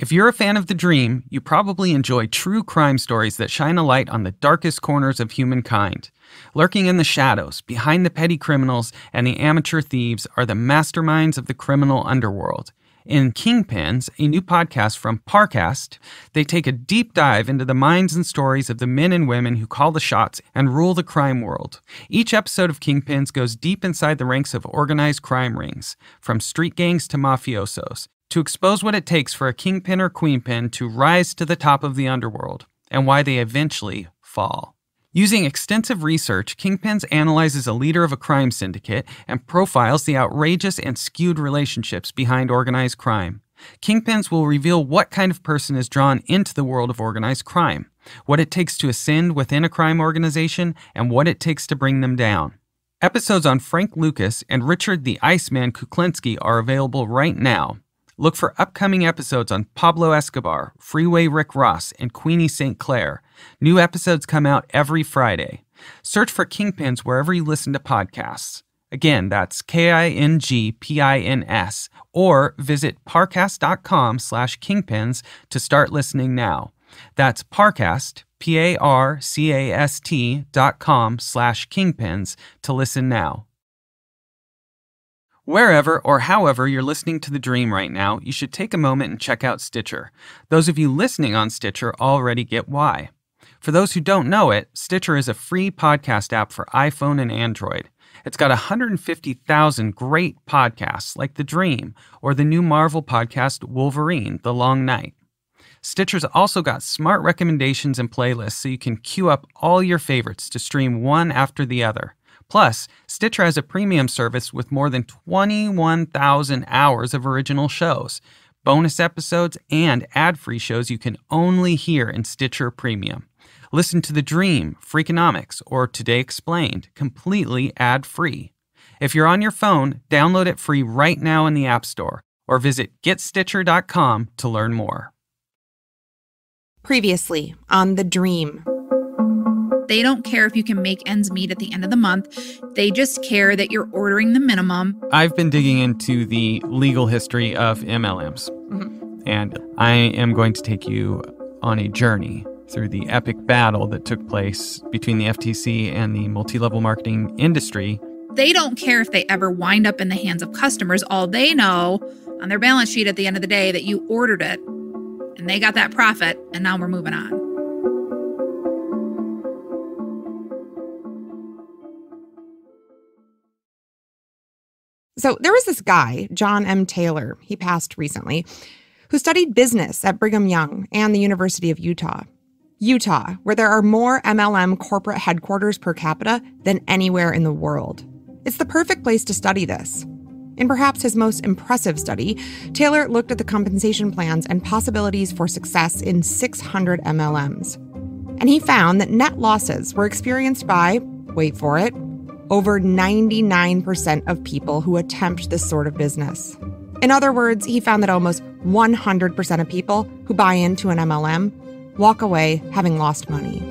If you're a fan of The Dream, you probably enjoy true crime stories that shine a light on the darkest corners of humankind. Lurking in the shadows, behind the petty criminals and the amateur thieves, are the masterminds of the criminal underworld. In Kingpins, a new podcast from Parcast, they take a deep dive into the minds and stories of the men and women who call the shots and rule the crime world. Each episode of Kingpins goes deep inside the ranks of organized crime rings, from street gangs to mafiosos, to expose what it takes for a kingpin or queenpin to rise to the top of the underworld and why they eventually fall. Using extensive research, Kingpins analyzes a leader of a crime syndicate and profiles the outrageous and skewed relationships behind organized crime. Kingpins will reveal what kind of person is drawn into the world of organized crime, what it takes to ascend within a crime organization, and what it takes to bring them down. Episodes on Frank Lucas and Richard the Iceman Kuklinski are available right now. Look for upcoming episodes on Pablo Escobar, Freeway Rick Ross, and Queenie St. Clair. New episodes come out every Friday. Search for Kingpins wherever you listen to podcasts. Again, that's K-I-N-G-P-I-N-S. Or visit parcast.com slash kingpins to start listening now. That's Parcast, P-A-R-C-A-S-T dot com slash kingpins to listen now. Wherever or however you're listening to The Dream right now, you should take a moment and check out Stitcher. Those of you listening on Stitcher already get why. For those who don't know it, Stitcher is a free podcast app for iPhone and Android. It's got 150,000 great podcasts like The Dream or the new Marvel podcast Wolverine The Long Night. Stitcher's also got smart recommendations and playlists so you can queue up all your favorites to stream one after the other. Plus, Stitcher has a premium service with more than 21,000 hours of original shows, bonus episodes, and ad free shows you can only hear in Stitcher Premium. Listen to The Dream, Freakonomics, or Today Explained completely ad free. If you're on your phone, download it free right now in the App Store or visit getstitcher.com to learn more. Previously on The Dream. They don't care if you can make ends meet at the end of the month. They just care that you're ordering the minimum. I've been digging into the legal history of MLMs, mm-hmm. and I am going to take you on a journey through the epic battle that took place between the FTC and the multi level marketing industry. They don't care if they ever wind up in the hands of customers. All they know on their balance sheet at the end of the day that you ordered it and they got that profit, and now we're moving on. So there was this guy, Jon M. Taylor, he passed recently, who studied business at Brigham Young and the University of Utah. Utah, where there are more MLM corporate headquarters per capita than anywhere in the world. It's the perfect place to study this. In perhaps his most impressive study, Taylor looked at the compensation plans and possibilities for success in 600 MLMs. And he found that net losses were experienced by, wait for it, over 99% of people who attempt this sort of business. In other words, he found that almost 100% of people who buy into an MLM walk away having lost money.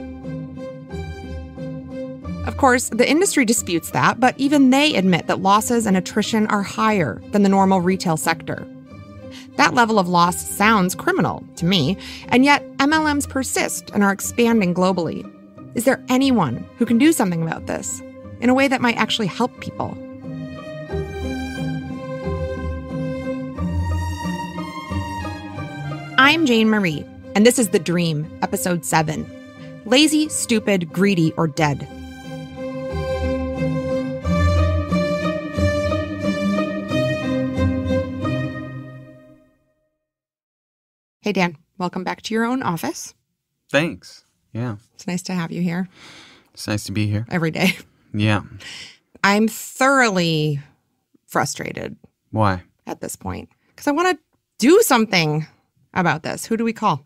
Of course, the industry disputes that, but even they admit that losses and attrition are higher than the normal retail sector. That level of loss sounds criminal to me, and yet MLMs persist and are expanding globally. Is there anyone who can do something about this? In a way that might actually help people. I'm Jane Marie, and this is The Dream, Episode 7 Lazy, Stupid, Greedy, or Dead. Hey, Dan, welcome back to your own office. Thanks. Yeah. It's nice to have you here. It's nice to be here. Every day. Yeah. I'm thoroughly frustrated. Why? At this point, because I want to do something about this. Who do we call?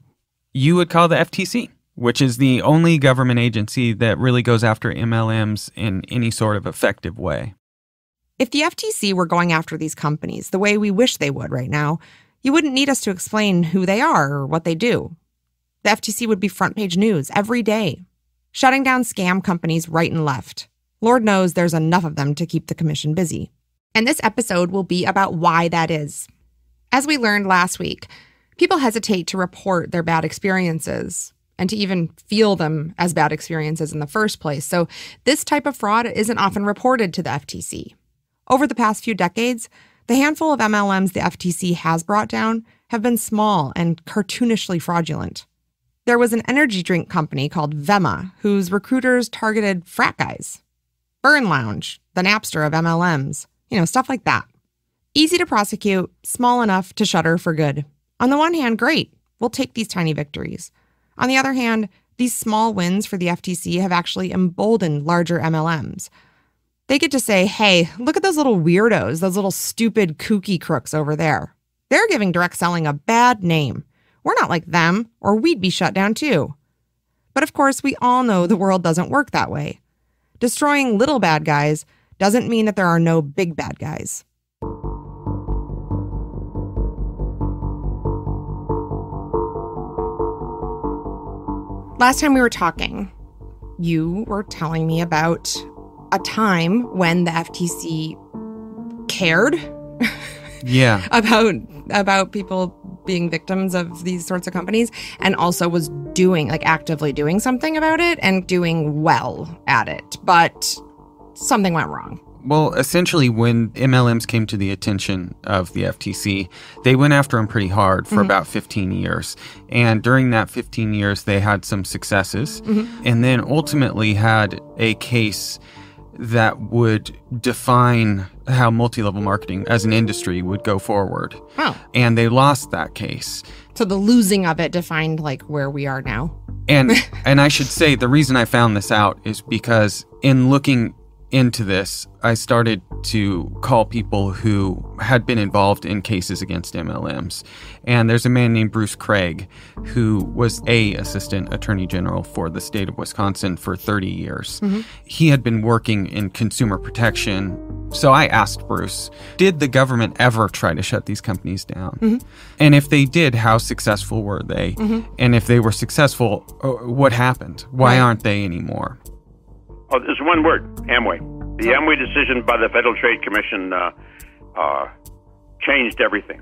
You would call the FTC, which is the only government agency that really goes after MLMs in any sort of effective way. If the FTC were going after these companies the way we wish they would right now, you wouldn't need us to explain who they are or what they do. The FTC would be front page news every day, shutting down scam companies right and left. Lord knows there's enough of them to keep the commission busy. And this episode will be about why that is. As we learned last week, People hesitate to report their bad experiences and to even feel them as bad experiences in the first place. So, this type of fraud isn't often reported to the FTC. Over the past few decades, the handful of MLMs the FTC has brought down have been small and cartoonishly fraudulent. There was an energy drink company called Vemma whose recruiters targeted frat guys. BurnLounge, the Napster of MLMs, you know, stuff like that. Easy to prosecute, small enough to shutter for good. On the one hand, great, we'll take these tiny victories. On the other hand, these small wins for the FTC have actually emboldened larger MLMs. They get to say, hey, look at those little weirdos, those little stupid kooky crooks over there. They're giving direct selling a bad name. We're not like them, or we'd be shut down too. But of course, we all know the world doesn't work that way. Destroying little bad guys doesn't mean that there are no big bad guys. Last time we were talking, you were telling me about a time when the FTC cared Yeah. about about people being victims of these sorts of companies and also was doing like actively doing something about it and doing well at it. But something went wrong. Well, essentially, when MLMs came to the attention of the FTC, they went after them pretty hard for mm-hmm. about 15 years. And during that 15 years, they had some successes. Mm-hmm. And then ultimately had a case that would define how multi level marketing as an industry would go forward. oh And they lost that case. so the losing of it defined like where we are now And and I should say the reason I found this out is because in looking into this, I started to call people who had been involved in cases against MLMs. And there's a man named Bruce Craig who was a assistant attorney general for the state of Wisconsin for 30 years. Mm-hmm. He had been working in consumer protection. So I asked Bruce, did the government ever try to shut these companies down? Mm-hmm. And if they did, how successful were they? Mm-hmm. And if they were successful, uh, what happened? Why Right. aren't they anymore? Oh, there's one word, Amway. The Amway decision by the Federal Trade Commission uh, uh, changed everything.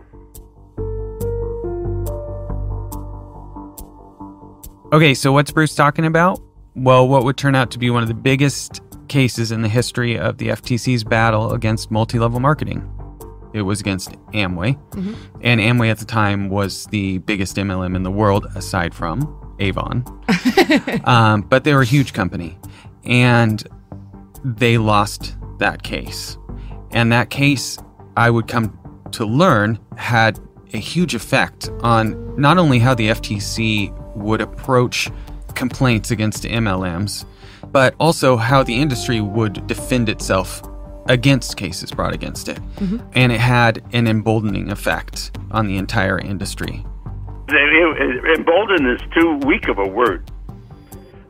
Okay, so what's Bruce talking about? Well, what would turn out to be one of the biggest cases in the history of the FTC's battle against multi level marketing. It was against Amway. And Amway at the time was the biggest MLM in the world, aside from Avon. um, but they were a huge company. And they lost that case. And that case, I would come to learn, had a huge effect on not only how the FTC would approach complaints against MLMs, but also how the industry would defend itself against cases brought against it. Mm-hmm. And it had an emboldening effect on the entire industry. They- it- Emboldened is too weak of a word.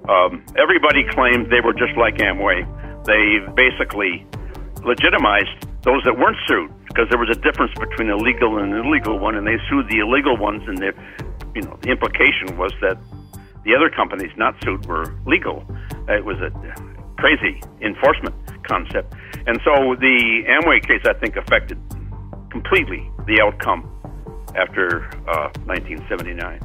Um, everybody claimed they were just like Amway. They basically legitimized those that weren't sued because there was a difference between a legal and an illegal one, and they sued the illegal ones, and the, you know, the implication was that the other companies not sued were legal. It was a crazy enforcement concept, and so the Amway case, I think, affected completely the outcome after uh, 1979.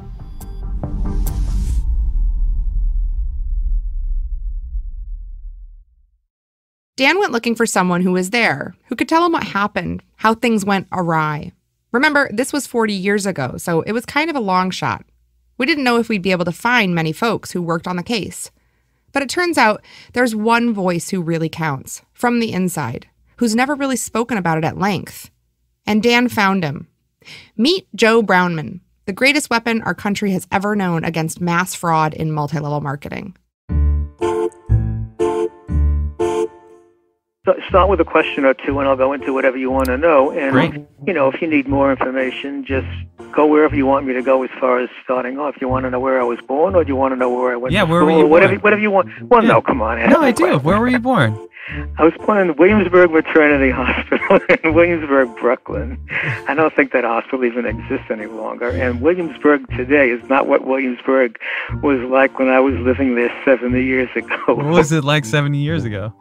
Dan went looking for someone who was there, who could tell him what happened, how things went awry. Remember, this was 40 years ago, so it was kind of a long shot. We didn't know if we'd be able to find many folks who worked on the case. But it turns out there's one voice who really counts, from the inside, who's never really spoken about it at length. And Dan found him. Meet Joe Brownman, the greatest weapon our country has ever known against mass fraud in multi level marketing. Start with a question or two, and I'll go into whatever you want to know. And Great. you know, if you need more information, just go wherever you want me to go as far as starting off. You want to know where I was born, or do you want to know where I went Yeah, to where were you whatever, born? whatever you want. Well, Yeah. no, come on. No, I do. Where were you born? I was born in Williamsburg Maternity Hospital in Williamsburg, Brooklyn. I don't think that hospital even exists any longer. And Williamsburg today is not what Williamsburg was like when I was living there 70 years ago. What was it like 70 years ago?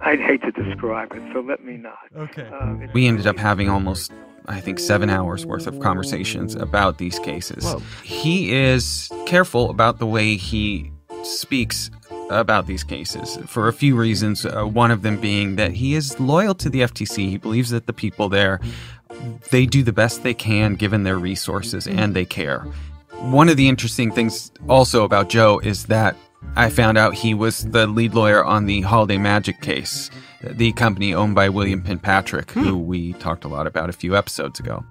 I'd hate to describe it, so let me not. Okay. Um, it's- We ended up having almost I think, seven hours worth of conversations about these cases. Whoa. He is careful about the way he speaks about these cases for a few reasons. Uh, one of them being that he is loyal to the FTC. He believes that the people there they do the best they can given their resources and they care. One of the interesting things also about Joe is that I found out he was the lead lawyer on the Holiday Magic case, the company owned by William Penn Patrick, who hmm. we talked a lot about a few episodes ago.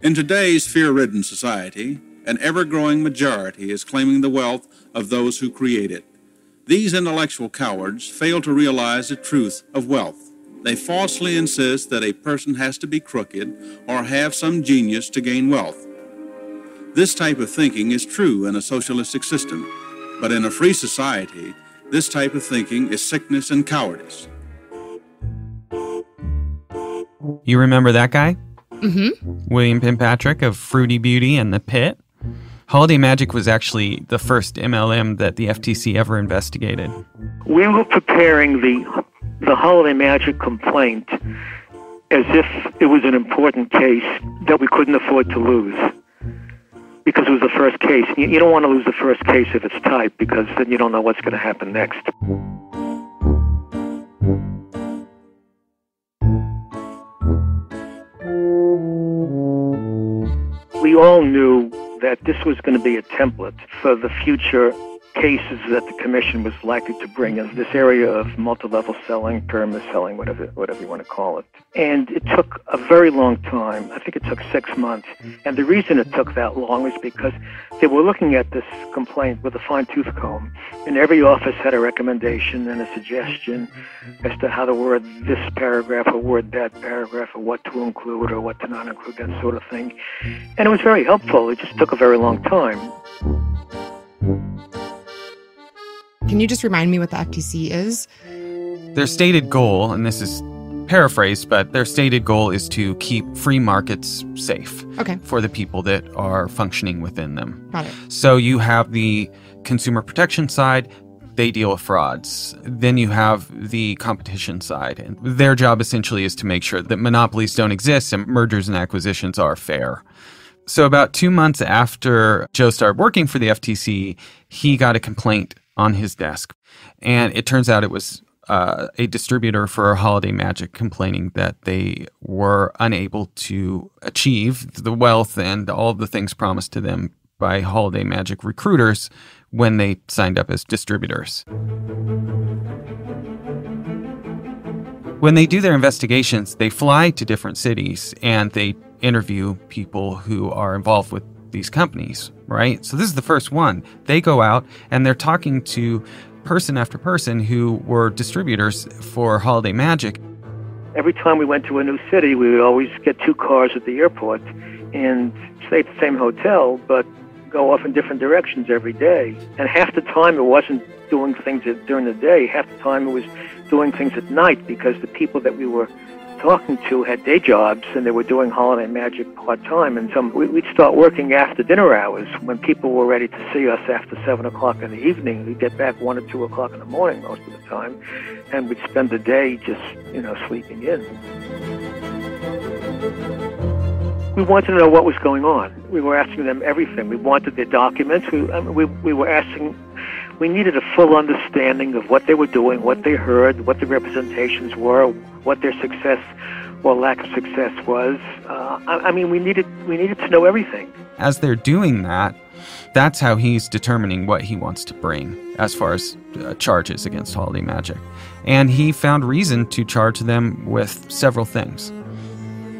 In today's fear ridden society, an ever growing majority is claiming the wealth of those who create it. These intellectual cowards fail to realize the truth of wealth. They falsely insist that a person has to be crooked or have some genius to gain wealth. This type of thinking is true in a socialistic system, but in a free society, this type of thinking is sickness and cowardice. You remember that guy? Mm-hmm. William Penn Patrick of Fruity Beauty and the Pit? Holiday Magic was actually the first MLM that the FTC ever investigated. We were preparing the the holiday magic complaint as if it was an important case that we couldn't afford to lose because it was the first case. You, you don't want to lose the first case if its type because then you don't know what's going to happen next. We all knew that this was going to be a template for the future cases that the commission was likely to bring in this area of multi-level selling, pyramid selling, whatever whatever you want to call it. And it took a very long time. I think it took six months. And the reason it took that long is because they were looking at this complaint with a fine-tooth comb, and every office had a recommendation and a suggestion as to how to word this paragraph or word that paragraph or what to include or what to not include, that sort of thing. And it was very helpful. It just took a very long time. Can you just remind me what the FTC is? Their stated goal, and this is paraphrased, but their stated goal is to keep free markets safe Okay, for the people that are functioning within them. got it. So you have the consumer protection side, they deal with frauds. Then you have the competition side, and their job essentially is to make sure that monopolies don't exist and mergers and acquisitions are fair. So, about two months after Joe started working for the FTC, he got a complaint on his desk. And it turns out it was uh, a distributor for Holiday Magic complaining that they were unable to achieve the wealth and all the things promised to them by Holiday Magic recruiters when they signed up as distributors. When they do their investigations, they fly to different cities and they interview people who are involved with these companies, right? So this is the first one. They go out and they're talking to person after person who were distributors for Holiday Magic. Every time we went to a new city, we would always get two cars at the airport and stay at the same hotel, but go off in different directions every day. And half the time it wasn't doing things during the day, half the time it was doing things at night because the people that we were talking to had day jobs and they were doing holiday magic part time. And some we- we'd start working after dinner hours when people were ready to see us after seven o'clock in the evening. We'd get back one or two o'clock in the morning most of the time, and we'd spend the day just you know sleeping in. We wanted to know what was going on. We were asking them everything. We wanted their documents. We, I mean, we, we were asking, we needed a full understanding of what they were doing, what they heard, what the representations were, what their success or lack of success was. Uh, I, I mean, we needed, we needed to know everything. As they're doing that, that's how he's determining what he wants to bring as far as uh, charges against Holiday Magic. And he found reason to charge them with several things.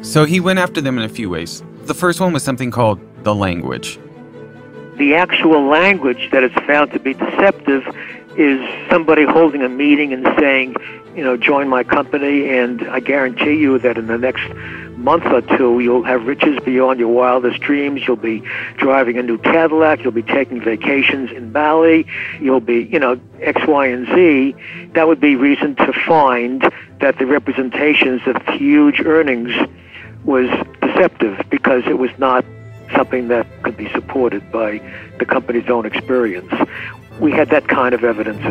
So he went after them in a few ways. The first one was something called the language. the actual language that is found to be deceptive is somebody holding a meeting and saying, you know, join my company, and I guarantee you that in the next month or two, you'll have riches beyond your wildest dreams. You'll be driving a new Cadillac. You'll be taking vacations in Bali. You'll be, you know, X, Y, and Z. That would be reason to find that the representations of huge earnings was deceptive because it was not something that could be supported by the company's own experience. We had that kind of evidence.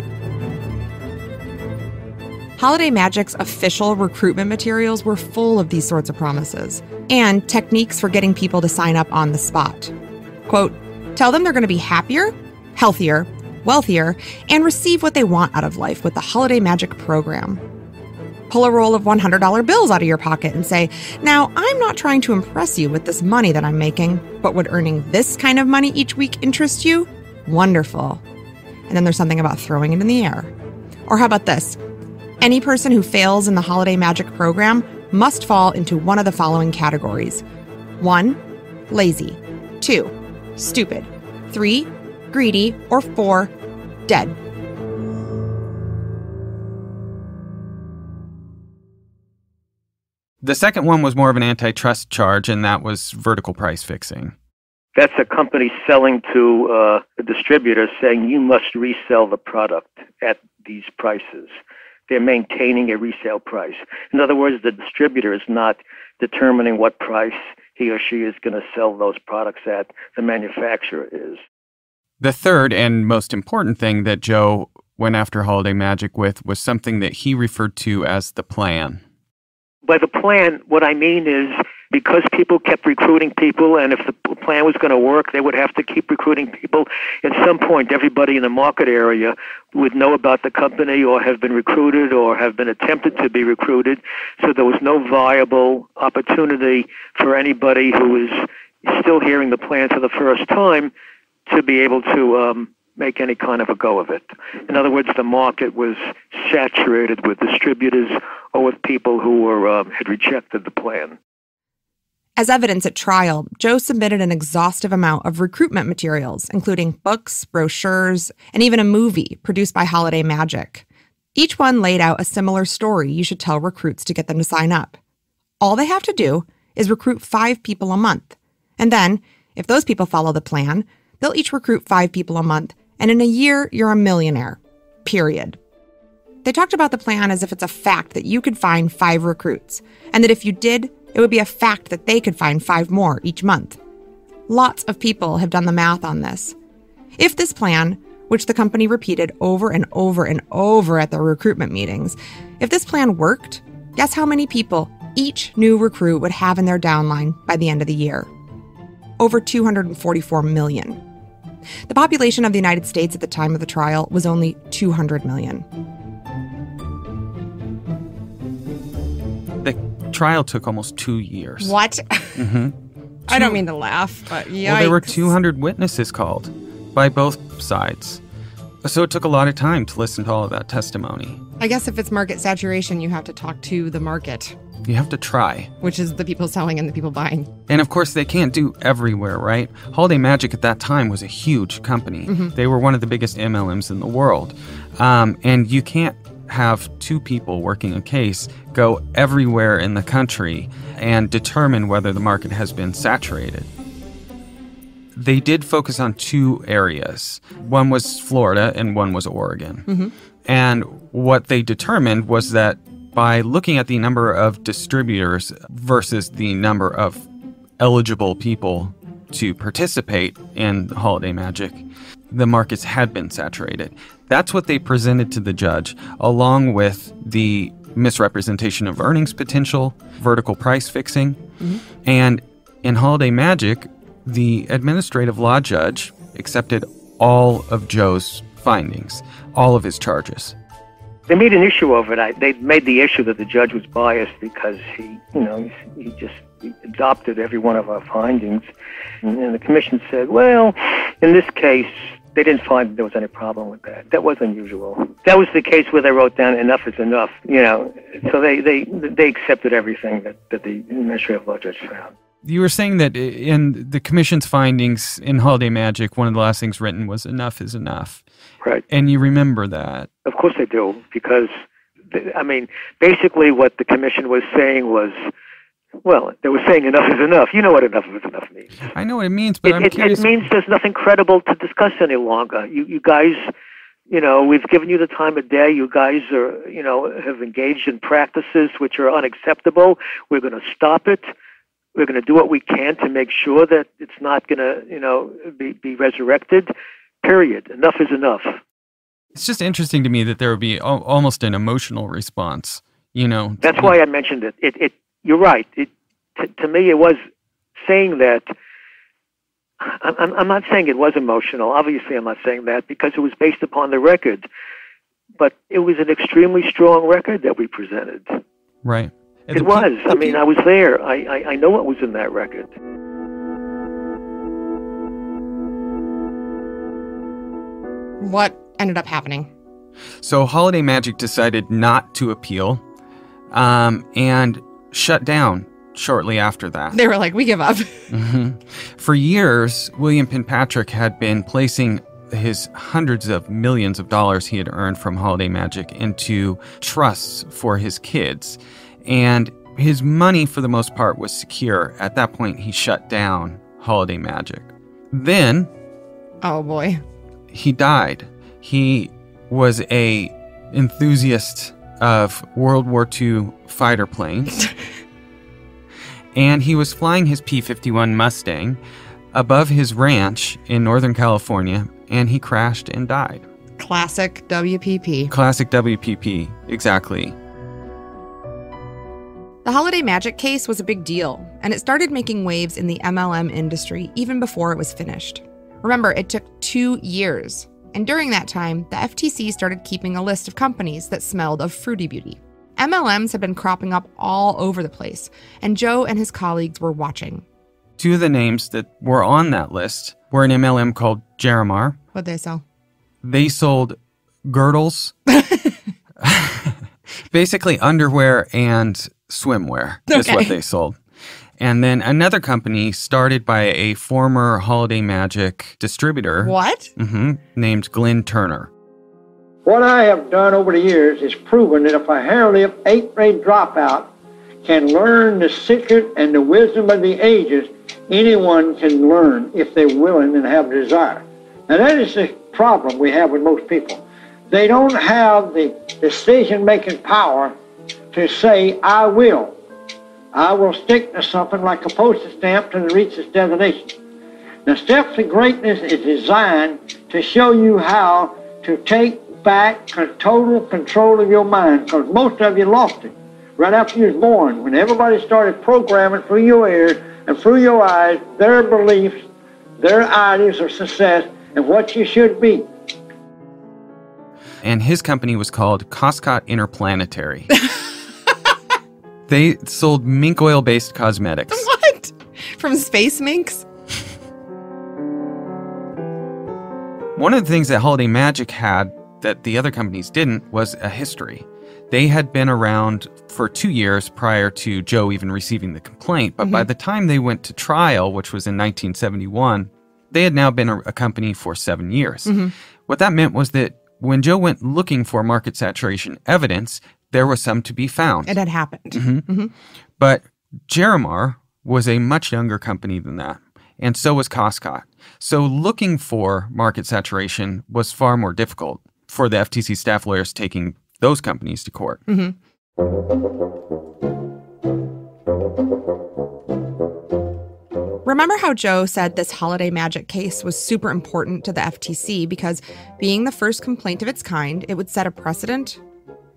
Holiday Magic's official recruitment materials were full of these sorts of promises and techniques for getting people to sign up on the spot. Quote, tell them they're going to be happier, healthier, wealthier, and receive what they want out of life with the Holiday Magic program. Pull a roll of $100 bills out of your pocket and say, Now, I'm not trying to impress you with this money that I'm making, but would earning this kind of money each week interest you? Wonderful. And then there's something about throwing it in the air. Or how about this? Any person who fails in the Holiday Magic program must fall into one of the following categories 1. Lazy. 2. Stupid. 3. Greedy. Or 4. Dead. The second one was more of an antitrust charge, and that was vertical price fixing. That's a company selling to uh, a distributor saying you must resell the product at these prices they're maintaining a resale price. In other words, the distributor is not determining what price he or she is going to sell those products at, the manufacturer is. The third and most important thing that Joe went after Holiday Magic with was something that he referred to as the plan. By the plan, what I mean is because people kept recruiting people, and if the plan was going to work, they would have to keep recruiting people. At some point, everybody in the market area would know about the company or have been recruited or have been attempted to be recruited. So there was no viable opportunity for anybody who was still hearing the plan for the first time to be able to um, make any kind of a go of it. In other words, the market was saturated with distributors or with people who were um, had rejected the plan. As evidence at trial, Joe submitted an exhaustive amount of recruitment materials, including books, brochures, and even a movie produced by Holiday Magic. Each one laid out a similar story you should tell recruits to get them to sign up. All they have to do is recruit five people a month. And then, if those people follow the plan, they'll each recruit five people a month, and in a year, you're a millionaire. Period. They talked about the plan as if it's a fact that you could find five recruits, and that if you did, it would be a fact that they could find five more each month. Lots of people have done the math on this. If this plan, which the company repeated over and over and over at their recruitment meetings, if this plan worked, guess how many people each new recruit would have in their downline by the end of the year? Over 244 million. The population of the United States at the time of the trial was only 200 million. Trial took almost two years. What? Mm-hmm. I don't mean to laugh, but yeah. Well, there were 200 witnesses called by both sides. So it took a lot of time to listen to all of that testimony. I guess if it's market saturation, you have to talk to the market. You have to try. Which is the people selling and the people buying. And of course, they can't do everywhere, right? Holiday Magic at that time was a huge company. Mm-hmm. They were one of the biggest MLMs in the world. Um, and you can't have two people working a case go everywhere in the country and determine whether the market has been saturated. They did focus on two areas. One was Florida and one was Oregon. Mm-hmm. And what they determined was that by looking at the number of distributors versus the number of eligible people to participate in Holiday Magic, the markets had been saturated. That's what they presented to the judge, along with the misrepresentation of earnings potential, vertical price fixing, mm-hmm. and in Holiday Magic, the administrative law judge accepted all of Joe's findings, all of his charges. They made an issue of it. I, they made the issue that the judge was biased because he, you know, he just he adopted every one of our findings. And, and the commission said, well, in this case, they didn't find there was any problem with that. That was unusual. That was the case where they wrote down enough is enough, you know. So they they they accepted everything that, that the administrative law judge found. You were saying that in the commission's findings in Holiday Magic, one of the last things written was enough is enough. Right. And you remember that. Of course I do, because I mean, basically what the commission was saying was well, they were saying enough is enough. You know what enough is enough means. I know what it means, but it, I'm it, curious. It means there's nothing credible to discuss any longer. You, you guys, you know, we've given you the time of day. You guys are, you know, have engaged in practices which are unacceptable. We're going to stop it. We're going to do what we can to make sure that it's not going to, you know, be, be resurrected. Period. Enough is enough. It's just interesting to me that there would be al- almost an emotional response. You know, That's why I mentioned it. It, it you're right. It, to, to me, it was saying that. I'm, I'm- I'm not saying it was emotional. Obviously, I'm not saying that because it was based upon the record. But it was an extremely strong record that we presented. right? And It the pe- was. I mean, I was there. I, I, I know what was in that record. What ended up happening? So Holiday Magic decided not to appeal um, and shut down shortly after that. They were like, we give up. Mhm. For years, William Penn Patrick had been placing his hundreds of millions of dollars he had earned from Holiday Magic into trusts for his kids. And his money, for the most part, was secure. At that point, he shut down Holiday Magic. Then Oh boy. he died. He was a enthusiast of World War II fighter planes. and he was flying his P-51 Mustang above his ranch in Northern California and he crashed and died. Classic WPP. Classic WPP, exactly. The Holiday Magic case was a big deal, and it started making waves in the MLM industry even before it was finished. Remember, it took two years, and during that time, the FTC started keeping a list of companies that smelled of Fruity Beauty. MLMs had been cropping up all over the place, and Joe and his colleagues were watching. Two of the names that were on that list were an MLM called Ger-Ro-Mar. What'd they sell? They sold girdles, basically underwear and swimwear is what they sold. And then another company started by a former Holiday Magic distributor What? Mm mhm, named Glenn Turner. What I have done over the years is proven that if a hair-lip eighth grade dropout can learn the secret and the wisdom of the ages, anyone can learn if they're willing and have desire. Now that is the problem we have with most people. They don't have the decision-making power to say, I will. I will stick to something like a postage stamp till it reaches its destination. The Steps to Greatness is designed to show you how to take back con- total control of your mind because most of you lost it right after you was born when everybody started programming through your ears and through your eyes their beliefs, their ideas of success and what you should be. And his company was called Koscot Interplanetary. they sold mink oil based cosmetics. What? From Space Minx? One of the things that Holiday Magic had that the other companies didn't was a history. They had been around for two years prior to Joe even receiving the complaint, but by mm-hmm. the time they went to trial, which was in 1971, they had now been a, a company for seven years. Mm-hmm. What that meant was that when Joe went looking for market saturation evidence, there was some to be found. It had happened. Mm-hmm. But Ger-Ro-Mar was a much younger company than that, and so was Koscot. So looking for market saturation was far more difficult for the FTC staff lawyers taking those companies to court. Remember how Joe said this holiday magic case was super important to the FTC because being the first complaint of its kind, it would set a precedent?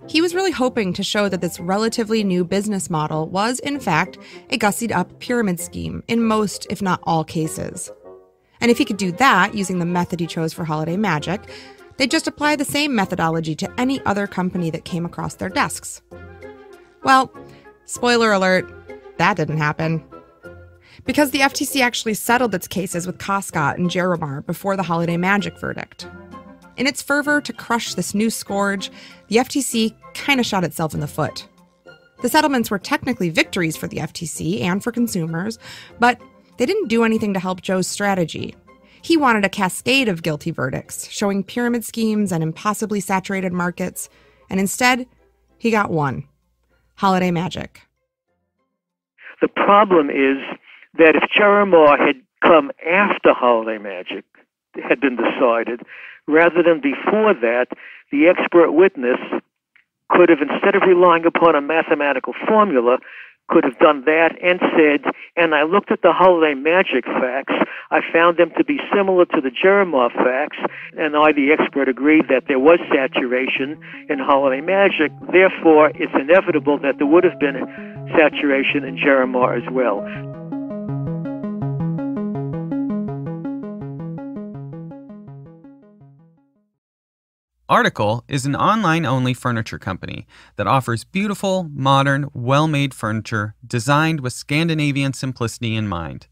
He was really hoping to show that this relatively new business model was, in fact, a gussied up pyramid scheme in most, if not all, cases. And if he could do that using the method he chose for holiday magic, they'd just apply the same methodology to any other company that came across their desks. Well, spoiler alert, that didn't happen because the FTC actually settled its cases with Koscot and Ger-Ro-Mar before the holiday magic verdict. In its fervor to crush this new scourge, the FTC kind of shot itself in the foot. The settlements were technically victories for the FTC and for consumers, but they didn't do anything to help Joe's strategy. He wanted a cascade of guilty verdicts, showing pyramid schemes and impossibly saturated markets, and instead, he got one holiday magic. The problem is that if Ger-Ro-Mar had come after Holiday Magic had been decided, rather than before that, the expert witness could have, instead of relying upon a mathematical formula, could have done that and said, and I looked at the holiday magic facts. I found them to be similar to the Jerimoff facts, and I, the expert, agreed that there was saturation in holiday magic. Therefore, it's inevitable that there would have been saturation in Jerimoff as well. Article is an online only furniture company that offers beautiful, modern, well made furniture designed with Scandinavian simplicity in mind.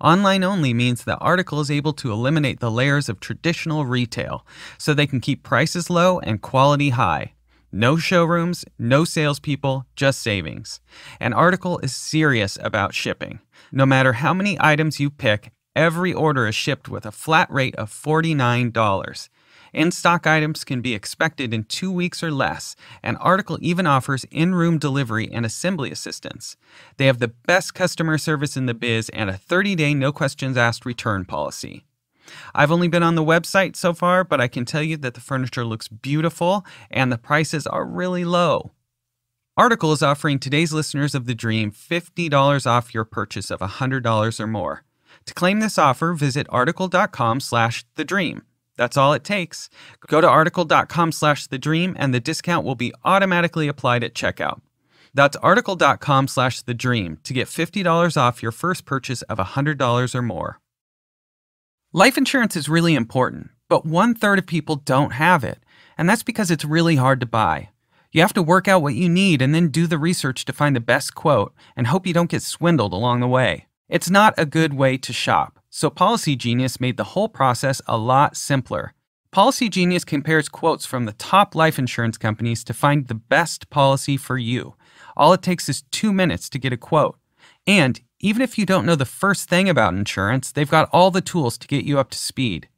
Online only means that Article is able to eliminate the layers of traditional retail so they can keep prices low and quality high. No showrooms, no salespeople, just savings. And Article is serious about shipping. No matter how many items you pick, every order is shipped with a flat rate of $49. In stock items can be expected in two weeks or less, and Article even offers in room delivery and assembly assistance. They have the best customer service in the biz and a 30 day no questions asked return policy. I've only been on the website so far, but I can tell you that the furniture looks beautiful and the prices are really low. Article is offering today's listeners of The Dream $50 off your purchase of $100 or more. To claim this offer, visit article.com slash the dream. That's all it takes. Go to article.com slash the dream and the discount will be automatically applied at checkout. That's article.com slash the dream to get $50 off your first purchase of $100 or more. Life insurance is really important, but one third of people don't have it, and that's because it's really hard to buy. You have to work out what you need and then do the research to find the best quote and hope you don't get swindled along the way. It's not a good way to shop. So Policy Genius made the whole process a lot simpler. Policy Genius compares quotes from the top life insurance companies to find the best policy for you. All it takes is two minutes to get a quote. And even if you don't know the first thing about insurance, they've got all the tools to get you up to speed.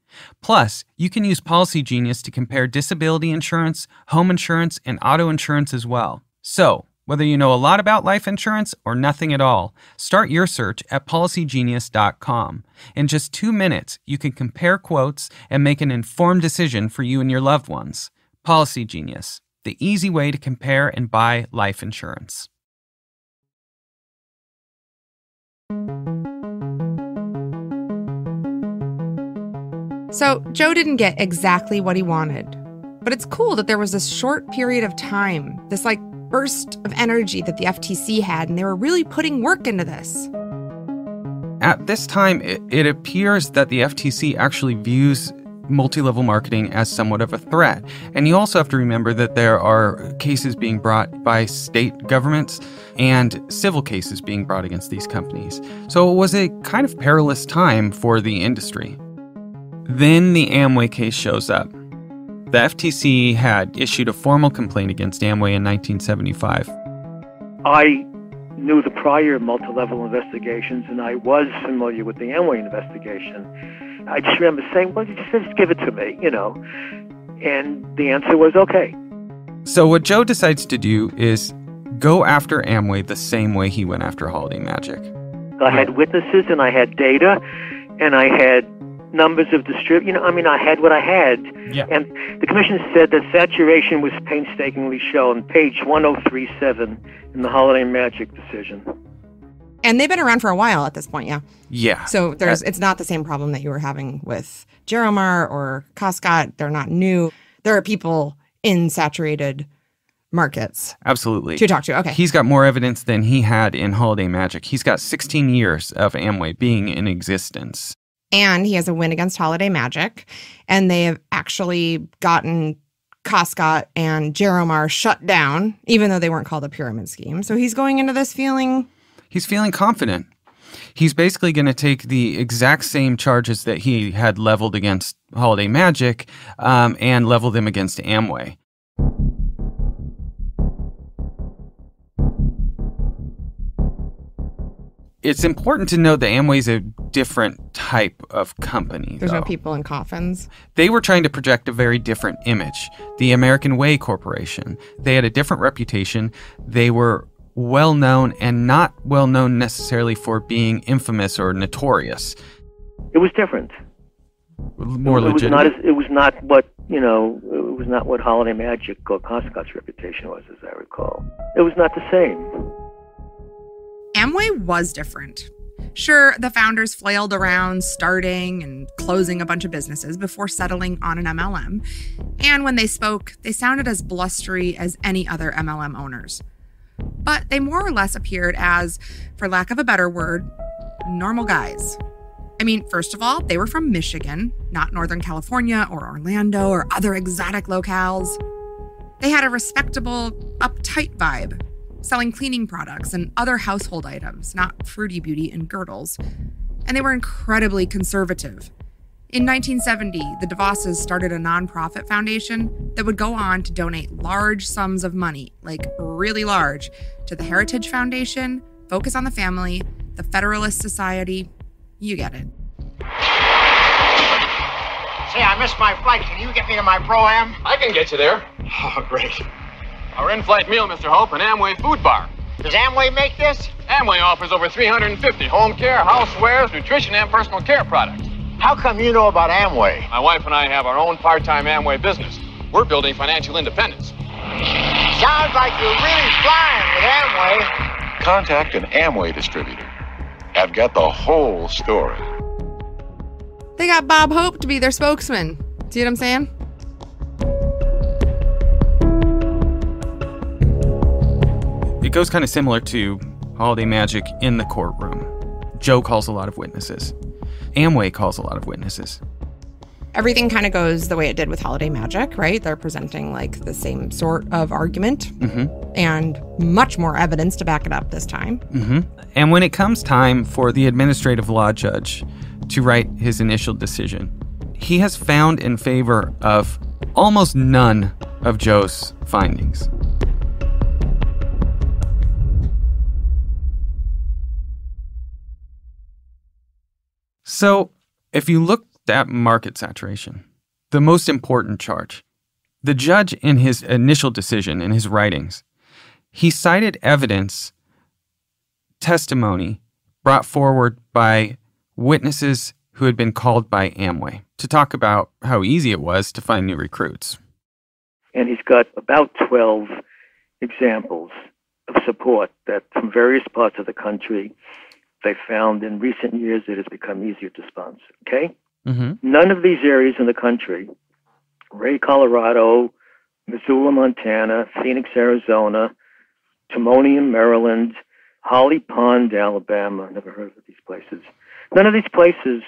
Plus, you can use Policy Genius to compare disability insurance, home insurance, and auto insurance as well. So, whether you know a lot about life insurance or nothing at all, start your search at policygenius.com. In just two minutes, you can compare quotes and make an informed decision for you and your loved ones. Policy Genius, the easy way to compare and buy life insurance. So, Joe didn't get exactly what he wanted. But it's cool that there was this short period of time, this like burst of energy that the FTC had, and they were really putting work into this. At this time, it, it appears that the FTC actually views multi level marketing as somewhat of a threat. And you also have to remember that there are cases being brought by state governments and civil cases being brought against these companies. So it was a kind of perilous time for the industry. Then the Amway case shows up. The FTC had issued a formal complaint against Amway in 1975. I knew the prior multi level investigations and I was familiar with the Amway investigation. I just remember saying, well, just, just give it to me, you know. And the answer was okay. So, what Joe decides to do is go after Amway the same way he went after Holiday Magic. I had witnesses and I had data and I had numbers of distrib. You know, I mean, I had what I had, Yeah. and the commission said that saturation was painstakingly shown, page 1037 in the Holiday Magic decision. And they've been around for a while at this point, yeah. Yeah. So there's it's not the same problem that you were having with Ger-Ro-Mar or Koscot. They're not new. There are people in saturated markets Absolutely. to talk to. Okay. He's got more evidence than he had in Holiday Magic. He's got 16 years of Amway being in existence. And he has a win against Holiday Magic, and they have actually gotten Koscot and Ger-Ro-Mar shut down, even though they weren't called a pyramid scheme. So he's going into this feeling He's feeling confident. He's basically going to take the exact same charges that he had leveled against Holiday Magic um, and level them against Amway. It's important to note that Amway's a different type of company. there's no people in coffins. They were trying to project a very different image. The American Way Corporation. They had a different reputation. They were well known and not well known necessarily for being infamous or notorious. It was different. More it was legitimate. not. It was not what you know. It was not what Holiday Magic or Koscot's reputation was, as I recall. It was not the same. Amway was different. Sure, the founders flailed around starting and closing a bunch of businesses before settling on an MLM. And when they spoke, they sounded as blustery as any other MLM owners. But they more or less appeared as, for lack of a better word, normal guys. I mean, first of all, they were from Michigan, not Northern California or Orlando or other exotic locales. They had a respectable, uptight vibe, selling cleaning products and other household items, not fruity beauty and girdles. And they were incredibly conservative. In 1970, the DeVosses started a nonprofit foundation that would go on to donate large sums of money, like really large, to the Heritage Foundation, Focus on the Family, the Federalist Society. You get it. Say, I missed my flight. Can you get me to my pro-am? I can get you there. Oh, great. Our in-flight meal, Mr. Hope, an Amway food bar. Does Amway make this? Amway offers over 350 home care, housewares, nutrition, and personal care products. How come you know about Amway? My wife and I have our own part-time Amway business. We're building financial independence. Sounds like you're really flying with Amway. Contact an Amway distributor. I've got the whole story. They got Bob Hope to be their spokesman. See what I'm saying? It goes kind of similar to Holiday Magic in the courtroom. Joe calls a lot of witnesses. Amway calls a lot of witnesses. Everything kind of goes the way it did with Holiday Magic, right? They're presenting like the same sort of argument and much more evidence to back it up this time. hmm And when it comes time for the administrative law judge to write his initial decision, he has found in favor of almost none of Joe's findings. So, if you look at market saturation, the most important charge, the judge in his initial decision, in his writings, he cited evidence, testimony brought forward by witnesses who had been called by Amway to talk about how easy it was to find new recruits. and he's got about 12 examples of support that from various parts of the country they found in recent years it has become easier to sponsor. Okay? Mm-hmm. None of these areas in the country, Wray, Colorado, Missoula, Montana, Phoenix, Arizona, Timonium, Maryland, Holly Pond, Alabama, never heard of these places. None of these places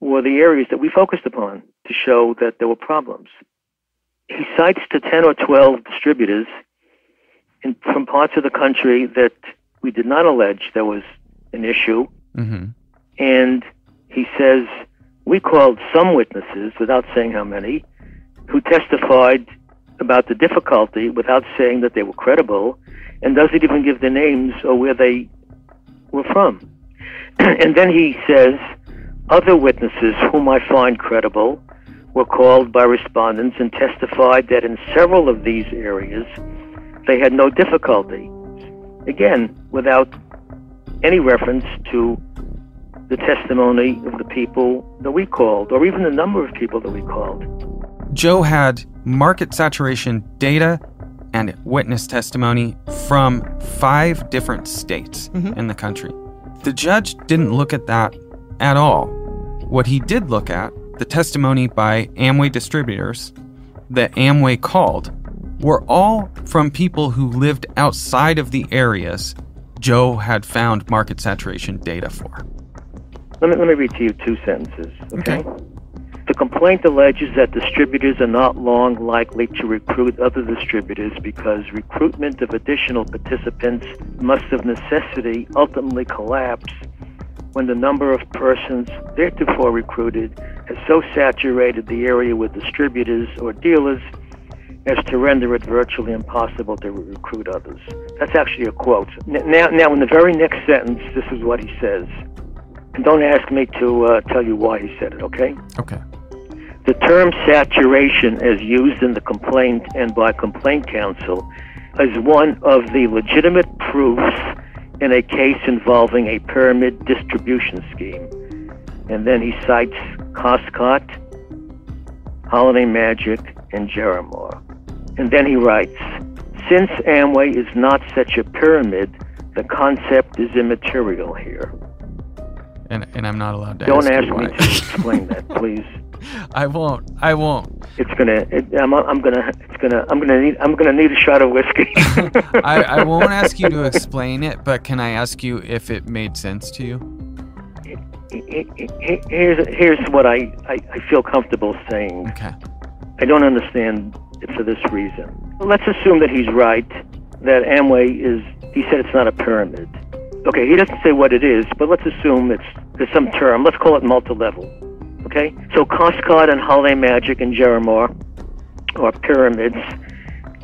were the areas that we focused upon to show that there were problems he cites to 10 or 12 distributors in, from parts of the country that we did not allege there was an issue. Mm-hmm. And he says, we called some witnesses, without saying how many, who testified about the difficulty without saying that they were credible, and doesn't even give their names or where they were from. and then he says, other witnesses whom I find credible were called by respondents and testified that in several of these areas they had no difficulty. Again, without any reference to the testimony of the people that we called, or even the number of people that we called. Joe had market saturation data and witness testimony from five different states mm-hmm. in the country. The judge didn't look at that at all. What he did look at, the testimony by Amway distributors that Amway called, were all from people who lived outside of the areas Joe had found market saturation data for. Let me, let me read to you two sentences, okay? The complaint alleges that distributors are not long likely to recruit other distributors because recruitment of additional participants must of necessity ultimately collapse when the number of persons theretofore recruited has so saturated the area with distributors or dealers as to render it virtually impossible to recruit others. That's actually a quote. Now, now, in the very next sentence, this is what he says. And don't ask me to uh, tell you why he said it, okay? Okay. The term saturation, as used in the complaint and by complaint counsel, is one of the legitimate proofs in a case involving a pyramid distribution scheme. And then he cites Koscot, Holiday Magic, and Ger-Ro-Mar. And then he writes, since Amway is not such a pyramid, the concept is immaterial here. And and I'm not allowed to Don't ask, ask me to explain that, please. I won't. I won't. It's gonna. It, I'm, I'm gonna. It's gonna. I'm gonna need. I'm gonna need a shot of whiskey. I, I won't ask you to explain it, but can I ask you if it made sense to you? He- he- Here's here's what I, I, I feel comfortable saying. Okay. I don't understand for this reason. Let's assume that he's right. That Amway is. He said it's not a pyramid. Okay, he doesn't say what it is, but let's assume it's there's some term. Let's call it multi-level. Okay, so Koscot and Holiday Magic and Ger-Ro-Mar are pyramids,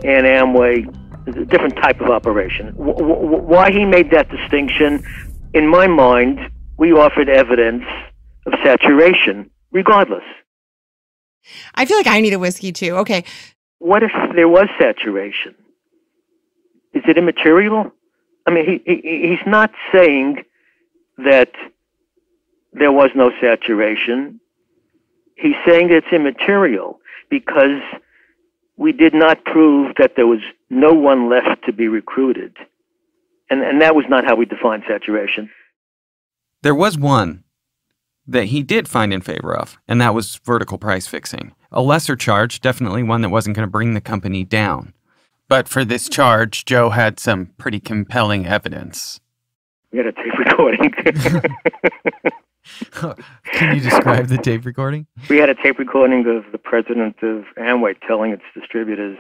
and Amway is a different type of operation. Why he made that distinction, in my mind, we offered evidence of saturation, regardless. I feel like I need a whiskey too. Okay. What if there was saturation? Is it immaterial? I mean, he, he he's not saying that there was no saturation. He's saying it's immaterial because we did not prove that there was no one left to be recruited. And, and that was not how we defined saturation. There was one that he did find in favor of, and that was vertical price fixing. A lesser charge, definitely one that wasn't going to bring the company down. But for this charge, Joe had some pretty compelling evidence. We had a tape recording. Can you describe the tape recording? we had a tape recording of the president of Amway telling its distributors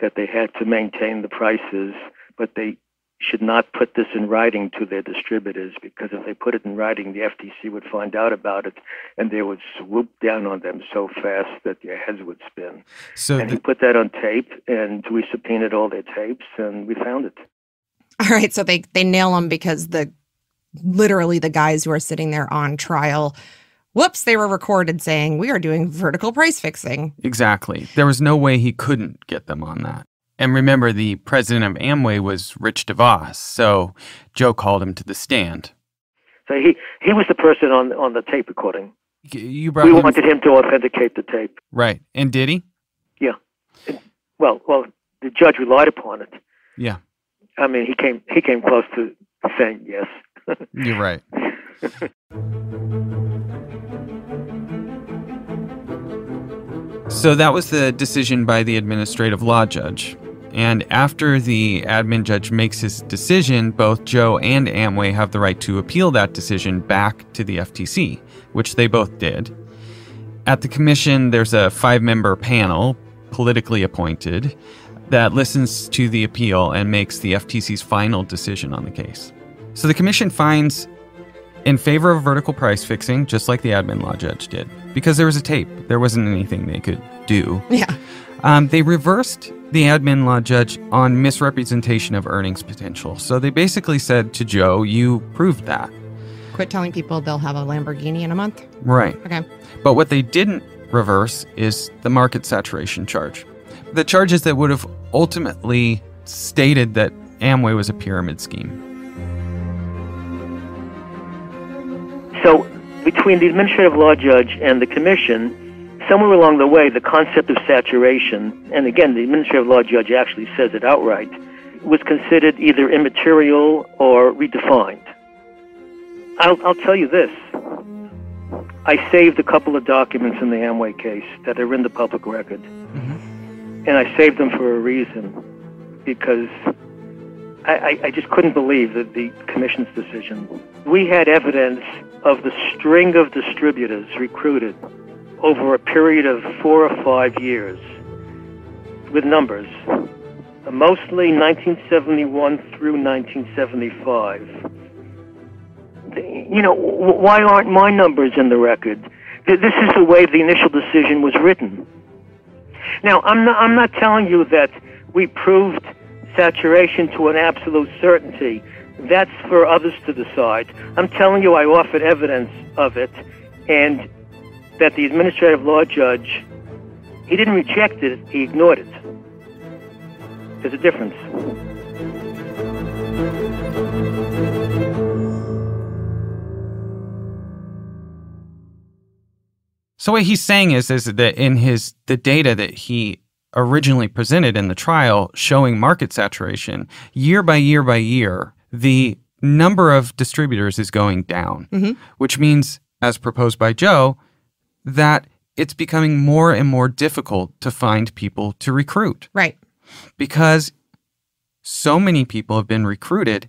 that they had to maintain the prices, but they should not put this in writing to their distributors because if they put it in writing, the FTC would find out about it and they would swoop down on them so fast that their heads would spin. So and he put that on tape, and we subpoenaed all their tapes, and we found it. All right. So they they nail him because the literally the guys who are sitting there on trial, whoops, they were recorded saying we are doing vertical price fixing. exactly. There was no way he couldn't get them on that. And remember, the president of Amway was Rich DeVos, so Joe called him to the stand. So he, he was the person on on the tape recording. You brought We him, wanted him to authenticate the tape. right? And did he? Yeah. Well, well, the judge relied upon it. Yeah, I mean, he came he came close to saying yes. you're right. So that was the decision by the administrative law judge. And after the admin judge makes his decision, both Joe and Amway have the right to appeal that decision back to the FTC, which they both did. At the commission, there's a five member panel, politically appointed, that listens to the appeal and makes the FTC's final decision on the case. So the commission finds in favor of vertical price fixing, just like the admin law judge did, because there was a tape. There wasn't anything they could do. Yeah. Um, they reversed the admin law judge on misrepresentation of earnings potential. So they basically said to Joe, You proved that. Quit telling people they'll have a Lamborghini in a month. Right. Okay. But what they didn't reverse is the market saturation charge. The charges that would have ultimately stated that Amway was a pyramid scheme. So between the administrative law judge and the commission, somewhere along the way, the concept of saturation, and again, the administrative law judge actually says it outright, was considered either immaterial or redefined. I'll, I'll tell you this. I saved a couple of documents in the Amway case that are in the public record. Mm-hmm. And I saved them for a reason, because I, I, I just couldn't believe that the commission's decision. We had evidence of the string of distributors recruited over a period of four or five years with numbers, uh, mostly 1971 through 1975. You know, why aren't my numbers in the record? This is the way the initial decision was written. Now, I'm not, I'm not telling you that we proved saturation to an absolute certainty. That's for others to decide. I'm telling you I offered evidence of it and that the administrative law judge, he didn't reject it, he ignored it. There's a difference. So what he's saying is is that in his the data that he originally presented in the trial showing market saturation, year by year by year, the number of distributors is going down, Mhm. which means, as proposed by Joe, that it's becoming more and more difficult to find people to recruit Right. because so many people have been recruited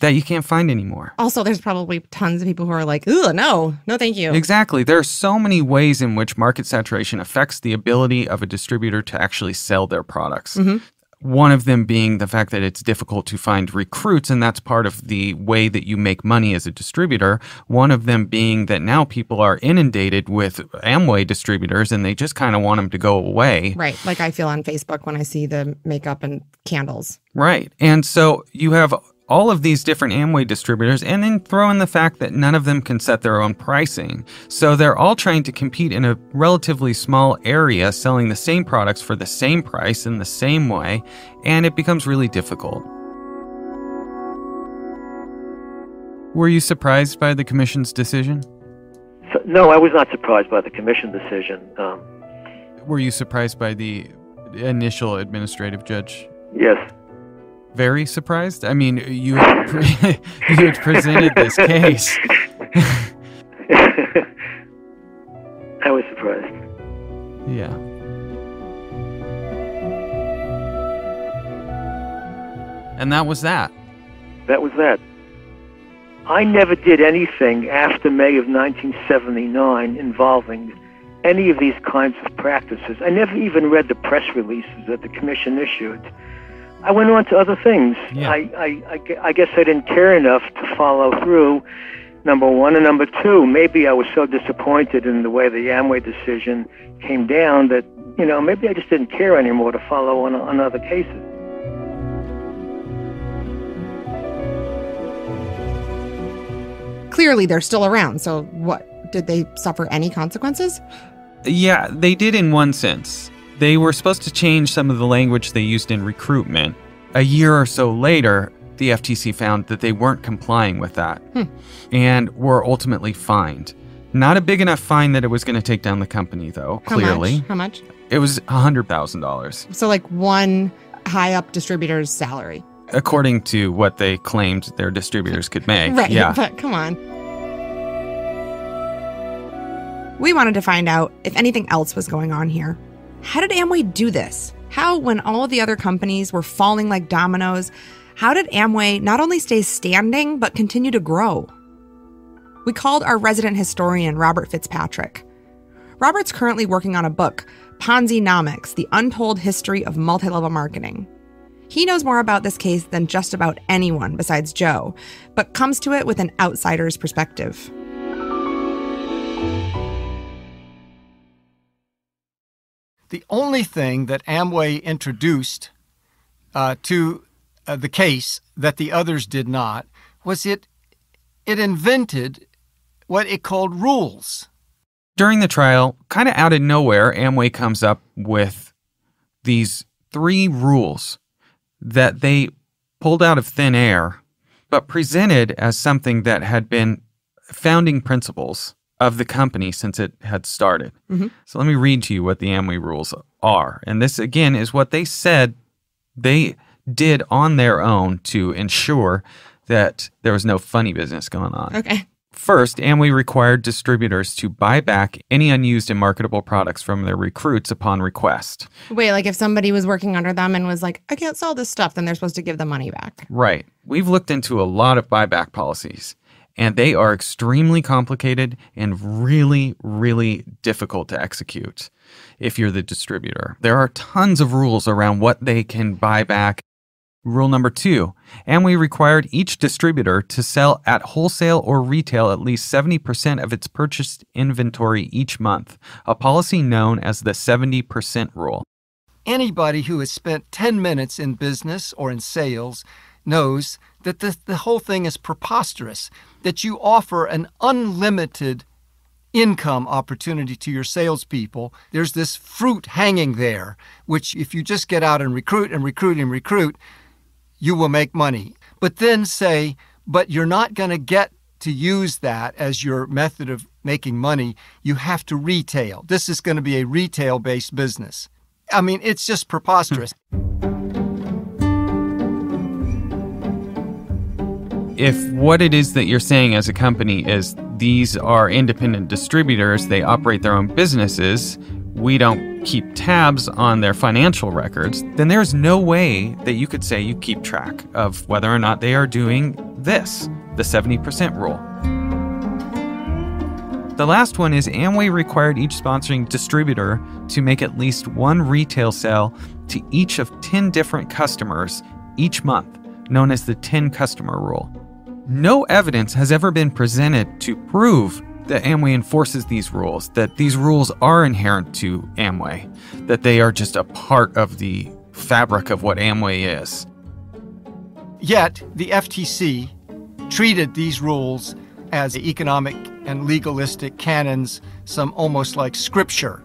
that you can't find anymore. Also, there's probably tons of people who are like, "Ooh, no, no, thank you." Exactly. There are so many ways in which market saturation affects the ability of a distributor to actually sell their products. Mhm. One of them being the fact that it's difficult to find recruits, and that's part of the way that you make money as a distributor. One of them being that now people are inundated with Amway distributors and they just kind of want them to go away. Right. Like I feel on Facebook when I see the makeup and candles. Right. And so you have all of these different Amway distributors, and then throw in the fact that none of them can set their own pricing. So they're all trying to compete in a relatively small area, selling the same products for the same price in the same way, and it becomes really difficult. Were you surprised by the Commission's decision? So, no, I was not surprised by the commission decision. Um, Were you surprised by the initial administrative judge? yes. Very surprised? I mean, you had, pre- you had presented this case. I was surprised. Yeah. And that was that. That was that. I never did anything after May of 1979 involving any of these kinds of practices. I never even read the press releases that the commission issued. I went on to other things. Yeah. I, I, I, I guess I didn't care enough to follow through, number one. And number two, maybe I was so disappointed in the way the Amway decision came down that, you know, maybe I just didn't care anymore to follow on, on other cases. Clearly, they're still around. So, what? Did they suffer any consequences? Yeah, they did in one sense. They were supposed to change some of the language they used in recruitment. A year or so later, the FTC found that they weren't complying with that Hmm. and were ultimately fined. Not a big enough fine that it was going to take down the company, though, How clearly. much? How much? It was $100,000, So, like one high up distributor's salary. according to what they claimed their distributors could make. Right. Yeah. But come on. We wanted to find out if anything else was going on here. How did Amway do this? How, when all of the other companies were falling like dominoes, how did Amway not only stay standing, but continue to grow? We called our resident historian, Robert Fitzpatrick. Robert's currently working on a book, Ponzi-nomics, The Untold History of Multi-Level Marketing. He knows more about this case than just about anyone besides Joe, but comes to it with an outsider's perspective. The only thing that Amway introduced uh, to uh, the case that the others did not was it it invented what it called rules. During the trial, kind of out of nowhere, Amway comes up with these three rules that they pulled out of thin air, but presented as something that had been founding principles of the company since it had started. Mhm. So let me read to you what the Amway rules are. And this, again, is what they said they did on their own to ensure that there was no funny business going on. Okay. First, Amway required distributors to buy back any unused and marketable products from their recruits upon request. Wait, like if somebody was working under them and was like, I can't sell this stuff, then they're supposed to give the money back. Right. We've looked into a lot of buyback policies, and they are extremely complicated and really, really difficult to execute if you're the distributor. There are tons of rules around what they can buy back. Rule number two Amway required each distributor to sell at wholesale or retail at least 70% of its purchased inventory each month, a policy known as the 70% rule. Anybody who has spent 10 minutes in business or in sales knows that the, the whole thing is preposterous, that you offer an unlimited income opportunity to your salespeople. There's this fruit hanging there, which if you just get out and recruit and recruit and recruit, you will make money. But then say, but you're not going to get to use that as your method of making money. You have to retail. This is going to be a retail based business. I mean, it's just preposterous. Hmm. If what it is that you're saying as a company is these are independent distributors, they operate their own businesses, we don't keep tabs on their financial records, then there's no way that you could say you keep track of whether or not they are doing this, the 70% rule. The last one is Amway required each sponsoring distributor to make at least one retail sale to each of 10 different customers each month, known as the 10 customer rule. No evidence has ever been presented to prove that Amway enforces these rules, that these rules are inherent to Amway, that they are just a part of the fabric of what Amway is. Yet, the FTC treated these rules as economic and legalistic canons, some almost like scripture.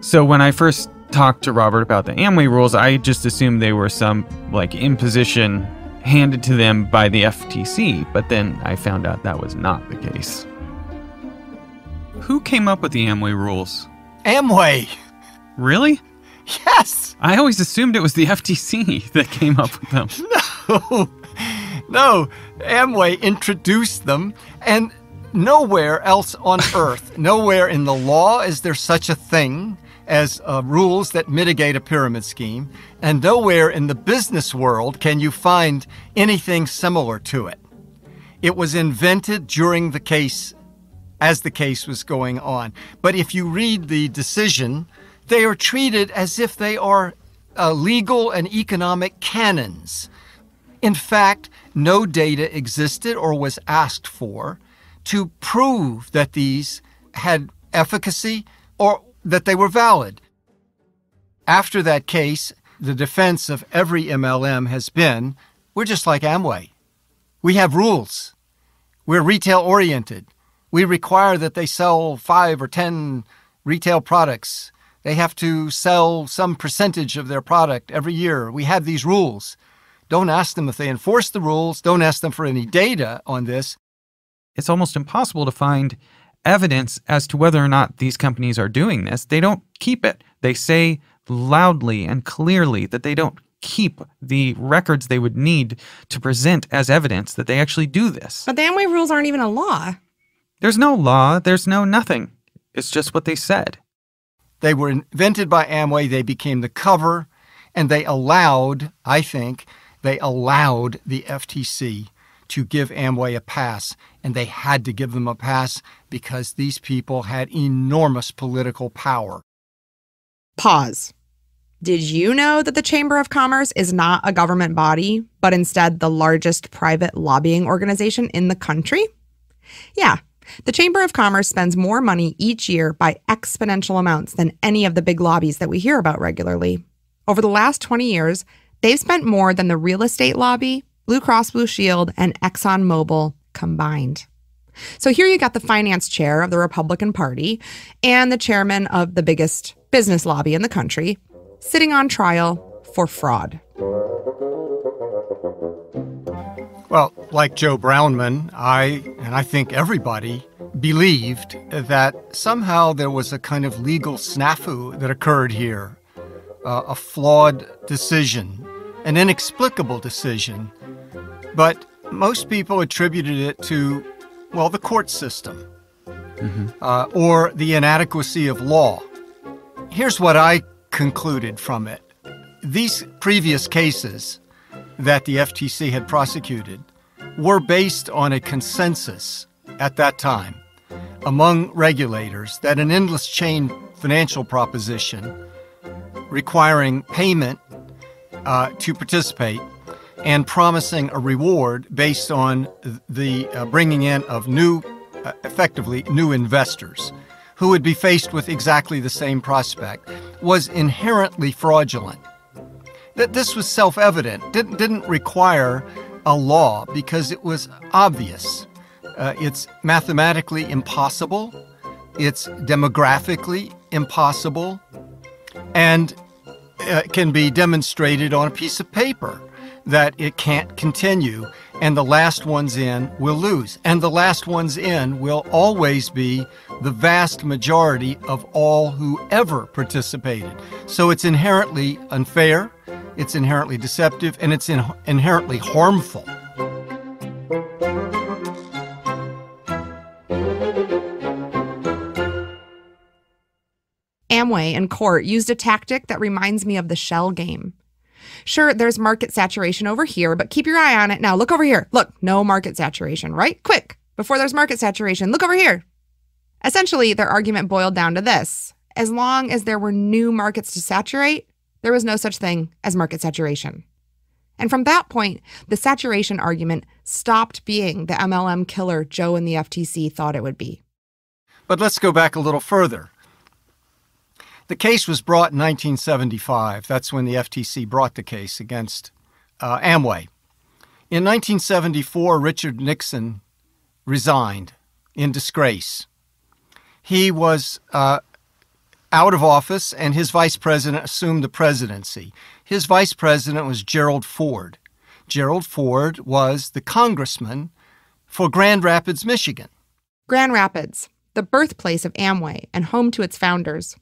So when I first talked to Robert about the Amway rules, I just assumed they were some like imposition handed to them by the FTC, but then I found out that was not the case. Who came up with the Amway rules? Amway! Really? Yes! I always assumed it was the FTC that came up with them. No! No, Amway introduced them, and nowhere else on earth, nowhere in the law is there such a thing as uh, rules that mitigate a pyramid scheme, and nowhere in the business world can you find anything similar to it. It was invented during the case, as the case was going on. But if you read the decision, they are treated as if they are uh, legal and economic canons. In fact, no data existed or was asked for to prove that these had efficacy or that they were valid. After that case, the defense of every MLM has been we're just like Amway. We have rules. We're retail oriented. We require that they sell five or 10 retail products. They have to sell some percentage of their product every year. We have these rules. Don't ask them if they enforce the rules. Don't ask them for any data on this. It's almost impossible to find evidence as to whether or not these companies are doing this. They don't keep it. They say loudly and clearly that they don't keep the records they would need to present as evidence that they actually do this. But the Amway rules aren't even a law. There's no law, there's no nothing. It's just what they said. They were invented by Amway, they became the cover, and they allowed, I think, they allowed the FTC to give Amway a pass, and they had to give them a pass because these people had enormous political power. Pause. Did you know that the Chamber of Commerce is not a government body, but instead the largest private lobbying organization in the country? Yeah, the Chamber of Commerce spends more money each year by exponential amounts than any of the big lobbies that we hear about regularly. Over the last 20 years, they've spent more than the real estate lobby, Blue Cross Blue Shield, and ExxonMobil combined. So here you got the finance chair of the Republican Party and the chairman of the biggest business lobby in the country sitting on trial for fraud. Well, like Joe Brownman, I, and I think everybody, believed that somehow there was a kind of legal snafu that occurred here, uh, a flawed decision, an inexplicable decision. But most people attributed it to, well, the court system mm-hmm. uh, or the inadequacy of law. Here's what I concluded from it these previous cases that the FTC had prosecuted were based on a consensus at that time among regulators that an endless chain financial proposition requiring payment uh, to participate and promising a reward based on the uh, bringing in of new, uh, effectively, new investors who would be faced with exactly the same prospect was inherently fraudulent. That this was self evident, didn't, didn't require a law because it was obvious. Uh, it's mathematically impossible, it's demographically impossible, and uh, can be demonstrated on a piece of paper that it can't continue, and the last ones in will lose. And the last ones in will always be the vast majority of all who ever participated. So it's inherently unfair, it's inherently deceptive, and it's in- inherently harmful. Amway and Court used a tactic that reminds me of the shell game. Sure, there's market saturation over here, but keep your eye on it. Now, look over here. Look, no market saturation, right? Quick, before there's market saturation, look over here. Essentially, their argument boiled down to this as long as there were new markets to saturate, there was no such thing as market saturation. And from that point, the saturation argument stopped being the MLM killer Joe and the FTC thought it would be. But let's go back a little further. The case was brought in 1975. That's when the FTC brought the case against uh, Amway. In 1974, Richard Nixon resigned in disgrace. He was uh, out of office, and his vice president assumed the presidency. His vice president was Gerald Ford. Gerald Ford was the congressman for Grand Rapids, Michigan. Grand Rapids, the birthplace of Amway and home to its founders.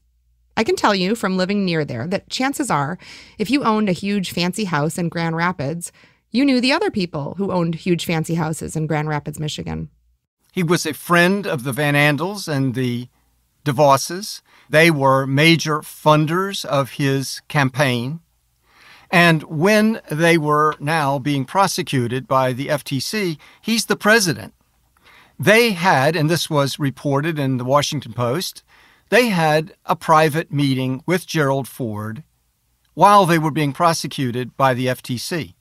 I can tell you from living near there that chances are, if you owned a huge fancy house in Grand Rapids, you knew the other people who owned huge fancy houses in Grand Rapids, Michigan. He was a friend of the Van Andels and the DeVosses. They were major funders of his campaign. And when they were now being prosecuted by the FTC, he's the president. They had, and this was reported in the Washington Post, they had a private meeting with Gerald Ford while they were being prosecuted by the FTC.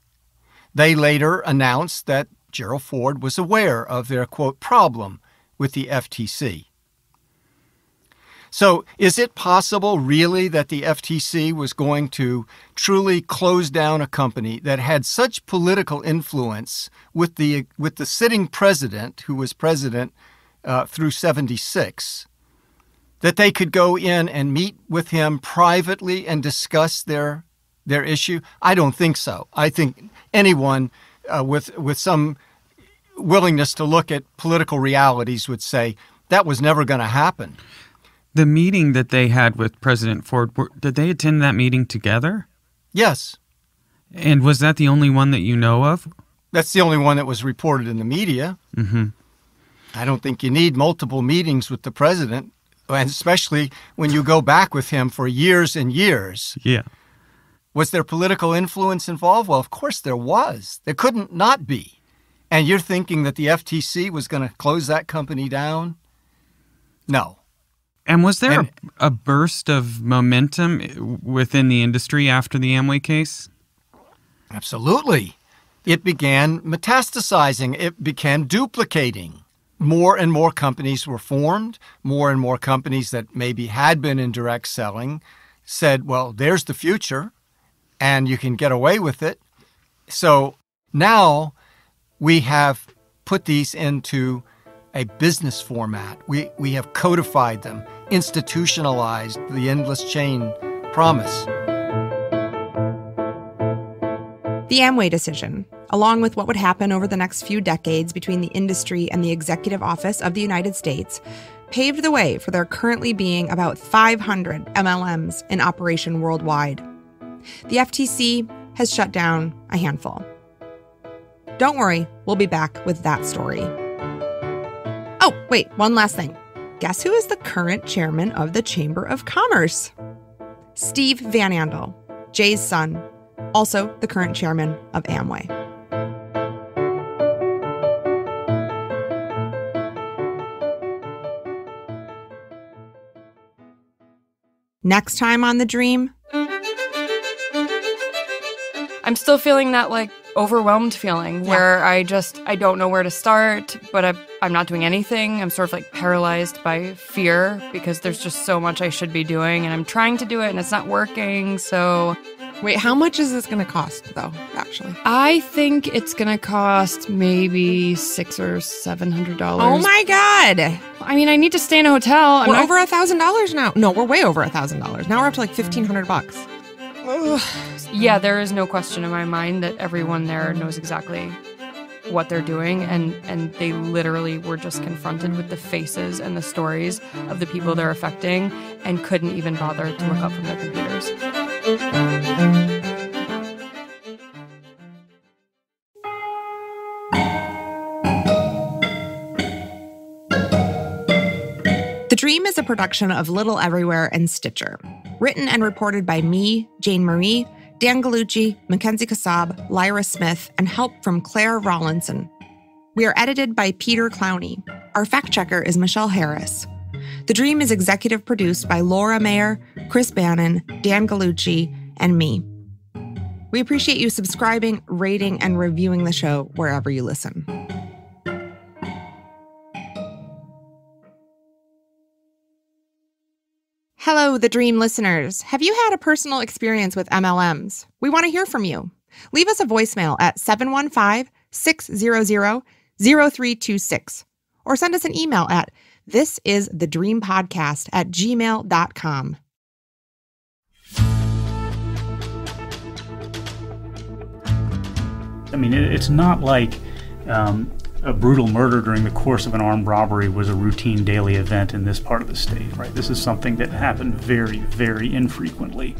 They later announced that Gerald Ford was aware of their quote problem with the FTC. So, is it possible really that the FTC was going to truly close down a company that had such political influence with the with the sitting president, who was president uh, through '76, that they could go in and meet with him privately and discuss their their issue? I don't think so. I think anyone uh, with with some willingness to look at political realities would say that was never going to happen. The meeting that they had with President Ford, did they attend that meeting together? Yes. And was that the only one that you know of? That's the only one that was reported in the media. Mm-hmm. I don't think you need multiple meetings with the president, and especially when you go back with him for years and years. Yeah. Was there political influence involved? Well, of course there was. There couldn't not be. And you're thinking that the FTC was going to close that company down? No. And was there and, a, a, burst of momentum eh, within the industry after the Amway case? Absolutely. It began metastasizing, it began duplicating. More and more companies were formed. More and more companies that maybe had been in direct selling said, well, there's the future, and you can get away with it. So now we have put these into a business format. We, we have codified them, institutionalized the endless chain promise. The Amway decision, along with what would happen over the next few decades between the industry and the executive office of the United States, paved the way for there currently being about 500 MLMs in operation worldwide. The FTC has shut down a handful. Don't worry, we'll be back with that story. Oh, wait, one last thing. Guess who is the current chairman of the Chamber of Commerce? Steve Van Andel, Jay's son, also the current chairman of Amway. Next time on The Dream. I'm still feeling that like overwhelmed feeling yeah. where I just I don't know where to start, but I, I'm not doing anything. I'm sort of like paralyzed by fear because there's just so much I should be doing, and I'm trying to do it and it's not working. So, wait, how much is this going to cost though? Actually, I think it's going to cost maybe six or seven hundred dollars. Oh my god! I mean, I need to stay in a hotel. I'm we're not... over a thousand dollars now. No, we're way over a thousand dollars. Now we're up to like fifteen hundred bucks. Yeah, there is no question in my mind that everyone there knows exactly what they're doing and and they literally were just confronted with the faces and the stories of the people they're affecting and couldn't even bother to look up from their computers. The Dream is a production of Little Everywhere and Stitcher. Written and reported by me, Jane Marie, Dan Gallucci, Mackenzie Kassab, Lyra Smith, and help from Claire Rawlinson. We are edited by Peter Clowney. Our fact checker is Michelle Harris. The Dream is executive produced by Laura Mayer, Chris Bannon, Dan Gallucci, and me. We appreciate you subscribing, rating, and reviewing the show wherever you listen. Hello, the Dream listeners. Have you had a personal experience with MLMs? We want to hear from you. Leave us a voicemail at 715 600 0326 or send us an email at this is the dream podcast at gmail.com. I mean, it's not like um, a brutal murder during the course of an armed robbery was a routine daily event in this part of the state, right? This is something that happened very, very infrequently.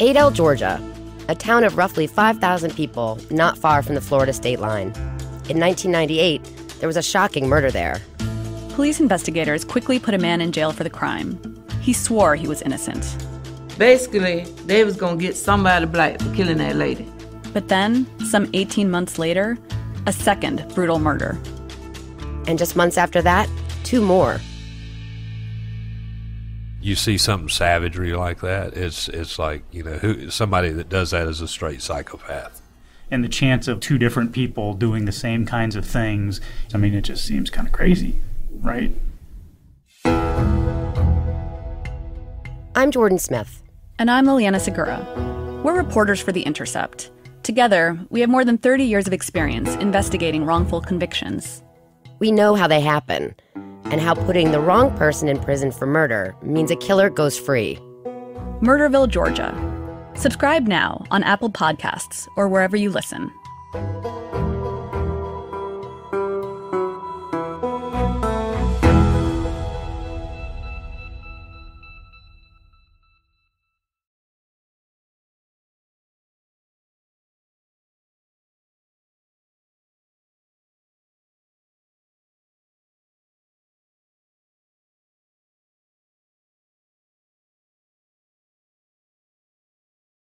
Adel, Georgia, a town of roughly 5,000 people not far from the Florida state line. In 1998, there was a shocking murder there. Police investigators quickly put a man in jail for the crime. He swore he was innocent. Basically, they was gonna get somebody black for killing that lady. But then, some 18 months later, a second brutal murder. And just months after that, two more. You see something savagery like that, it's it's like, you know, who somebody that does that is a straight psychopath. And the chance of two different people doing the same kinds of things, I mean, it just seems kind of crazy, right? I'm Jordan Smith. And I'm Liliana Segura. We're reporters for The Intercept. Together, we have more than 30 years of experience investigating wrongful convictions. We know how they happen and how putting the wrong person in prison for murder means a killer goes free. Murderville, Georgia. Subscribe now on Apple Podcasts or wherever you listen.